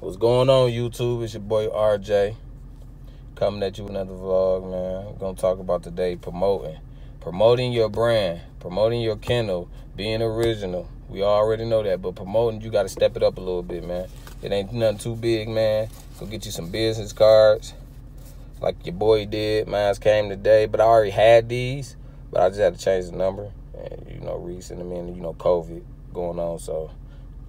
What's going on, YouTube? It's your boy RJ coming at you with another vlog, man. We're gonna talk about today promoting, promoting your brand, promoting your kennel, being original. We already know that, but promoting, you got to step it up a little bit, man. It ain't nothing too big, man. Go get you some business cards, like your boy did. Mine's came today, but I already had these, but I just had to change the number. And you know, recent, I mean, you know, COVID going on, so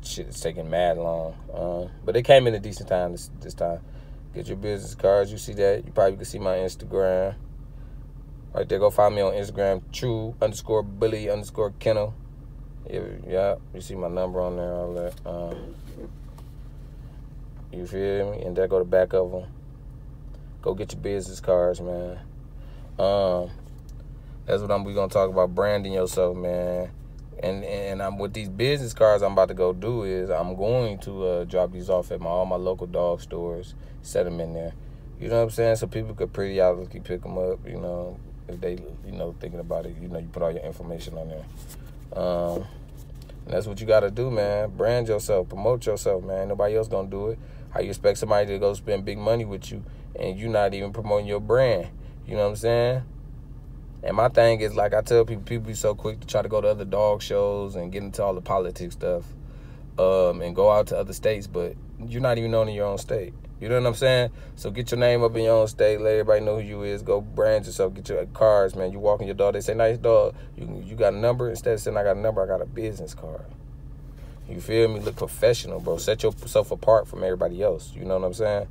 shit is taking mad long. Um, but it came in a decent time this, this time. Get your business cards. You see that? You probably can see my Instagram. Right there. Go find me on Instagram. Tru underscore Bully underscore Kennel. Yeah, yeah. You see my number on there. All that. Um, you feel me? And there go the back of them. Go get your business cards, man. Um, that's what I'm. We gonna talk about branding yourself, man and and I'm with these business cards I'm about to go do is I'm going to uh, drop these off at my all my local dog stores, set them in there. You know what I'm saying? So people could pretty obviously pick them up. You know, if they you know thinking about it. You know, you put all your information on there. Um, that's what you got to do, man. Brand yourself, promote yourself, man. Nobody else gonna do it. How you expect somebody to go spend big money with you and you not even promoting your brand? You know what I'm saying? And my thing is like I tell people, people be so quick to try to go to other dog shows and get into all the politics stuff, um, and go out to other states, but you're not even known in your own state. You know what I'm saying? So get your name up in your own state, let everybody know who you is. Go brand yourself, get your cards, man. You walk in your dog, they say nice dog. You you got a number instead of saying I got a number, I got a business card. You feel me? Look professional, bro. Set yourself apart from everybody else. You know what I'm saying?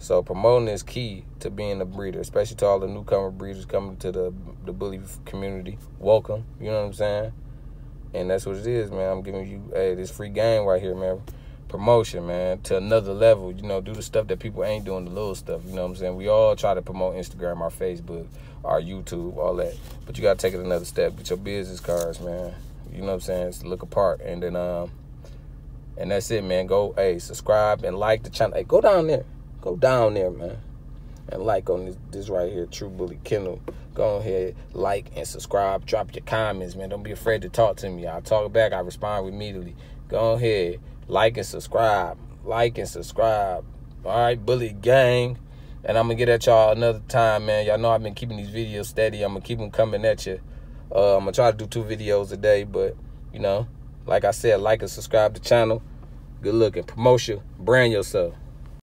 So promoting is key to being a breeder, especially to all the newcomer breeders coming to the the bully community. Welcome, you know what I'm saying? And that's what it is, man. I'm giving you hey, this free game right here, man. Promotion, man, to another level. You know, do the stuff that people ain't doing, the little stuff. You know what I'm saying? We all try to promote Instagram, our Facebook, our YouTube, all that. But you gotta take it another step. Get your business cards, man. You know what I'm saying? It's look apart, and then um, and that's it, man. Go, hey, subscribe and like the channel. Hey, go down there. Go down there, man. And like on this, this right here, Tru Bully Kennel. Go ahead, like and subscribe. Drop your comments, man. Don't be afraid to talk to me. I talk back. I respond immediately. Go ahead, like and subscribe. Like and subscribe. All right, Bully Gang. And I'm going to get at y'all another time, man. Y'all know I've been keeping these videos steady. I'm going to keep them coming at you. Uh, I'm going to try to do two videos a day. But, you know, like I said, like and subscribe to the channel. Good looking. Promotion. Brand yourself.